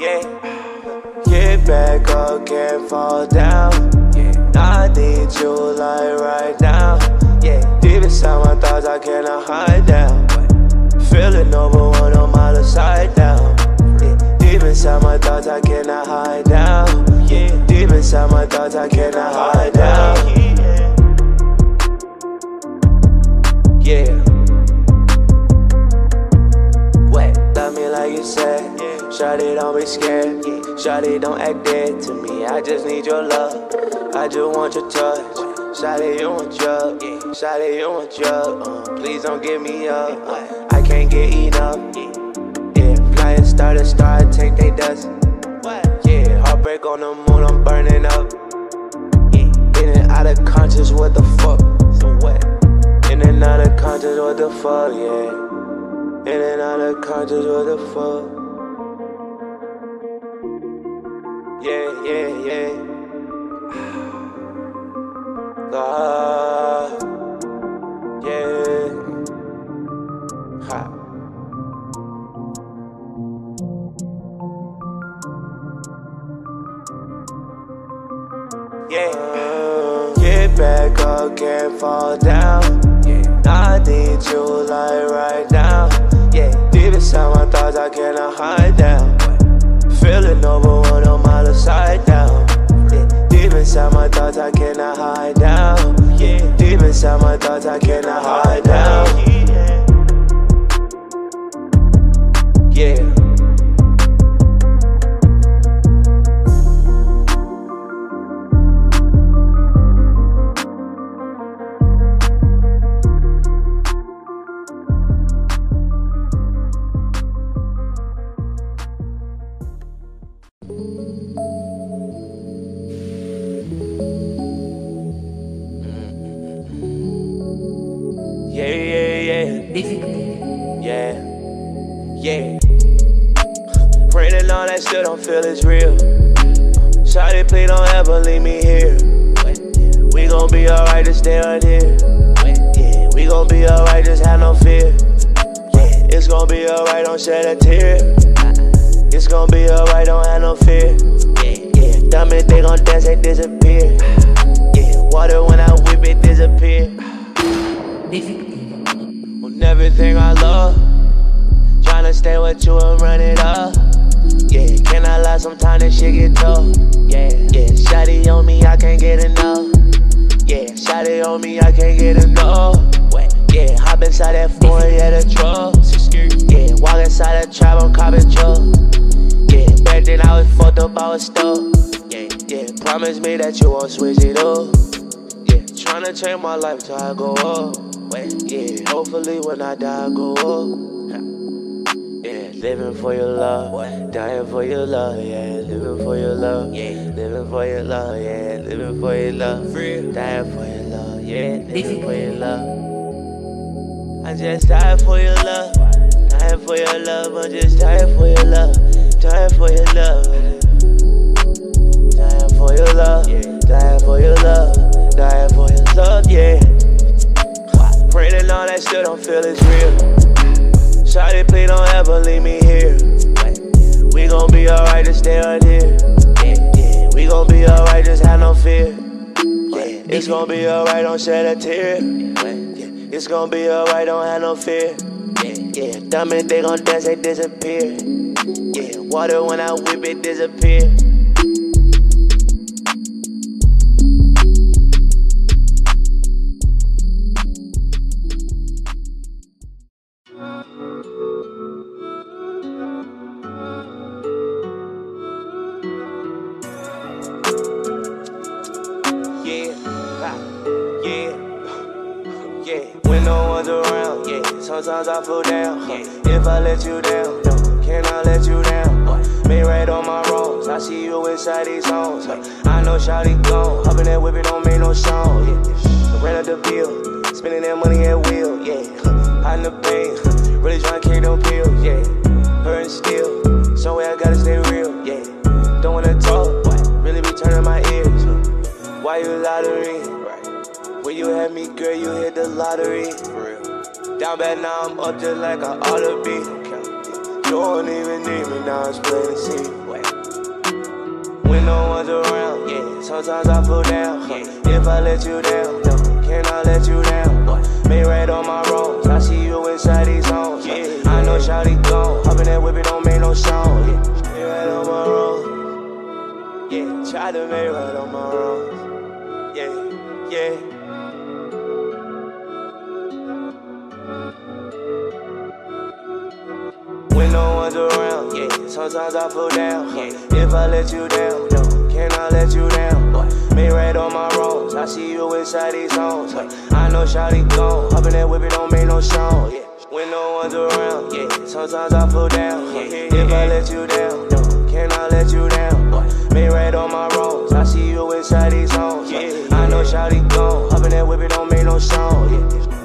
Yeah. Get back up, can't fall down. Yeah. I need you like right now. Yeah. Deep inside my thoughts, I cannot hide down. Feeling over one on my other side down. Yeah. Deep inside my thoughts, I cannot hide down. Yeah. Deep inside my thoughts, I cannot hide down. Don't be scared. Shawty, don't act dead to me. I just need your love. I just want your touch. Shawty, you want drug. Shawty, you want drug. Uh, please don't give me up. I can't get enough. Yeah, flying star to star, take they dust. Yeah, heartbreak on the moon, I'm burning up. Yeah, in and out of conscious, what the fuck? So what? In and out of conscious, what the fuck? Yeah. In and out of conscious, what the fuck? Yeah, yeah, yeah. Ah, yeah. Ha. Yeah. Get back up, can't fall down. Yeah. I need you like right now. Yeah. Deep inside my thoughts, I cannot hide down. I cannot yeah, yeah. Yeah. Raining on that still don't feel it's real. Shawty, please don't ever leave me here. We gon' be alright, just stay right here. Yeah, we gon' be alright, just have no fear. Yeah, it's gon' be alright, don't shed a tear. It's gon' be alright, don't have no fear. Yeah, it, they gon' dance, they disappear. Yeah, water when I whip it, disappear. On everything I love. Tryna stay with you and run it up. Yeah, can I lie? Sometimes this shit get tough. Yeah, yeah, shawty on me, I can't get enough. Yeah, shawty on me, I can't get enough. Yeah, hop inside that foreign, yeah, the truck. Yeah, walk inside the trap, I'm copping truck. Yeah, back then I was fucked up, I was stuck. Yeah, yeah, promise me that you won't switch it up. Yeah, tryna change my life till I go up. Yeah, hopefully when I die, I go up. Yeah, living for your love, dying for your love, yeah, living for your love, yeah, living for your love, yeah, living for your love, dying for your love, yeah, living for your love. I just died for your love, dying for your love, I'm just dying for your love, dying for your love, dying for your love, dying for your love, dying for your love, yeah. Raining on that still don't feel it's real. Shawty, please don't ever leave me here. We gon' be alright, just stay right here. We gon' be alright, just have no fear. It's gon' be alright, don't shed a tear. It's gon' be alright, don't have no fear. Yeah, it, they gon' dance, they disappear. Yeah, water when I whip it, disappear. Sometimes I feel down. huh. If I let you down, no, can I let you down? huh. Made right on my wrongs. I see you inside these songs. huh. I know Shawty gone. Hopping that whip, it don't make no song. Yeah, ran up the bill, spending that money at will. Yeah, hiding the pain, really trying to carry them pills. Yeah, hurting still. Somewhere I gotta stay real. Yeah, don't wanna talk, but really be turning my ears. Why you me? When you had me, girl, you hit the lottery. Down bad now, I'm up just like I ought to be. You don't even need me now, it's plain to see. When no one's around, yeah. Sometimes I feel down. Yeah. If I let you down, no, can I let you down? What? Made right on my wrongs. I see you inside these zones. Yeah. I know Shawty gone. Hopping that whip, it don't make no sound. Yeah. Made right on my wrongs. Yeah. Try to make right on my wrongs. Yeah. Yeah. When no one's around, yeah. Sometimes I feel down. Yeah. If I let you down, no, can I let you down? What? Made right on my wrongs. I see you inside these zones. I know Shawty gone. Hopping that whip, it don't make no sound. Yeah. When no one's around, yeah. Sometimes I feel down. Yeah. If I let you down, no, can I let you down? What? Made right on my wrongs. I see you inside these zones. Yeah. I know Shawty gone. Hopping that whip, it don't make no sound. Yeah.